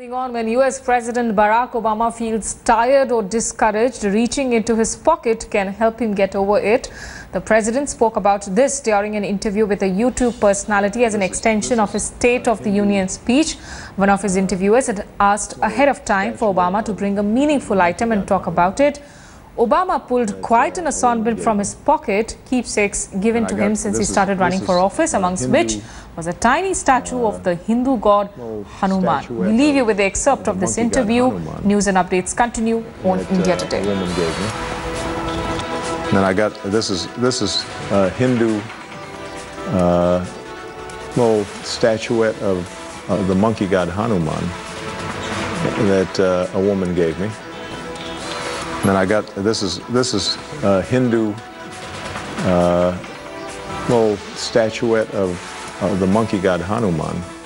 Moving on, when US President Barack Obama feels tired or discouraged, reaching into his pocket can help him get over it. The president spoke about this during an interview with a YouTube personality as an extension of his State of the Union speech. One of his interviewers had asked ahead of time for Obama to bring a meaningful item and talk about it. Obama pulled quite an assortment from his pocket, keepsakes given to him since he started running for office, amongst which was a tiny statue of the Hindu god Hanuman. We leave you with the excerpt of this interview. News and updates continue on India Today. And I got this is this is a Hindu uh, little statuette of, of the monkey god Hanuman that uh, a woman gave me. And I got this is this is a Hindu uh, little statuette of, of the monkey god Hanuman